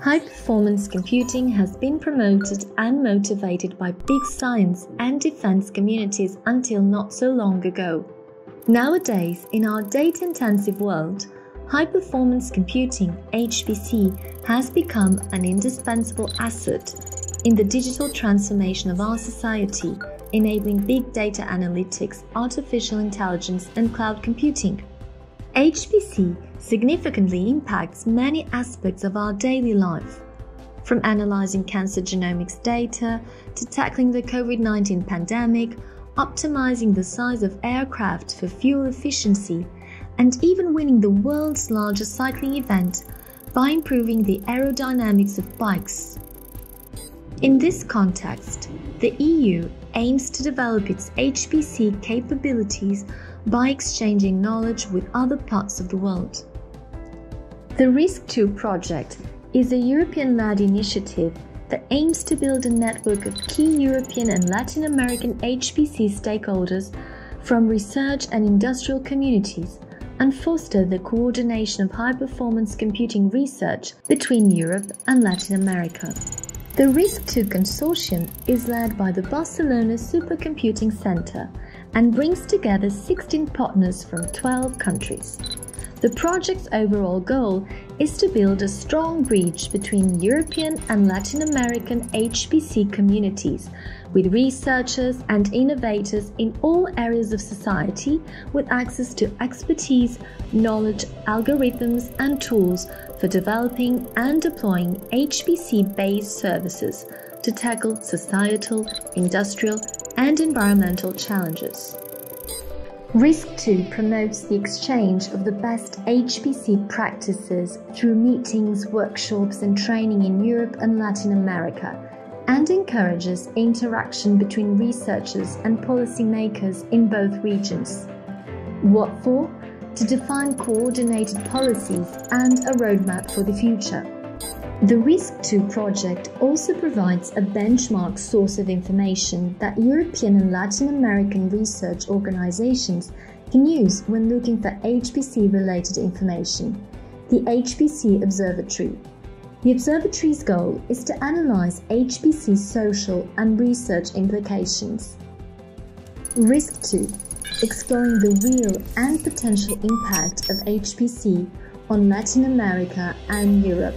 High performance computing has been promoted and motivated by big science and defense communities until not so long ago. Nowadays, in our data intensive world, high performance computing HPC has become an indispensable asset in the digital transformation of our society, enabling big data analytics, artificial intelligence, and cloud computing. HPC significantly impacts many aspects of our daily life, from analyzing cancer genomics data to tackling the COVID 19 pandemic, optimizing the size of aircraft for fuel efficiency, and even winning the world's largest cycling event by improving the aerodynamics of bikes. In this context, the EU aims to develop its HPC capabilities by exchanging knowledge with other parts of the world. The RISC2 project is a European led initiative that aims to build a network of key European and Latin American HPC stakeholders from research and industrial communities and foster the coordination of high performance computing research between Europe and Latin America. The RISC2 consortium is led by the Barcelona Supercomputing Center and brings together 16 partners from 12 countries. The project's overall goal is to build a strong bridge between European and Latin American HPC communities with researchers and innovators in all areas of society with access to expertise, knowledge, algorithms, and tools for developing and deploying HPC based services to tackle societal, industrial, and environmental challenges. RISC2 promotes the exchange of the best HPC practices through meetings, workshops, and training in Europe and Latin America, and encourages interaction between researchers and policymakers in both regions. What for? To define coordinated policies and a roadmap for the future. The RISC2 project also provides a benchmark source of information that European and Latin American research organizations can use when looking for HPC related information, the HPC Observatory. The observatory's goal is to analyze HPC social and research implications. RISC2 exploring the real and potential impact of HPC on Latin America and Europe.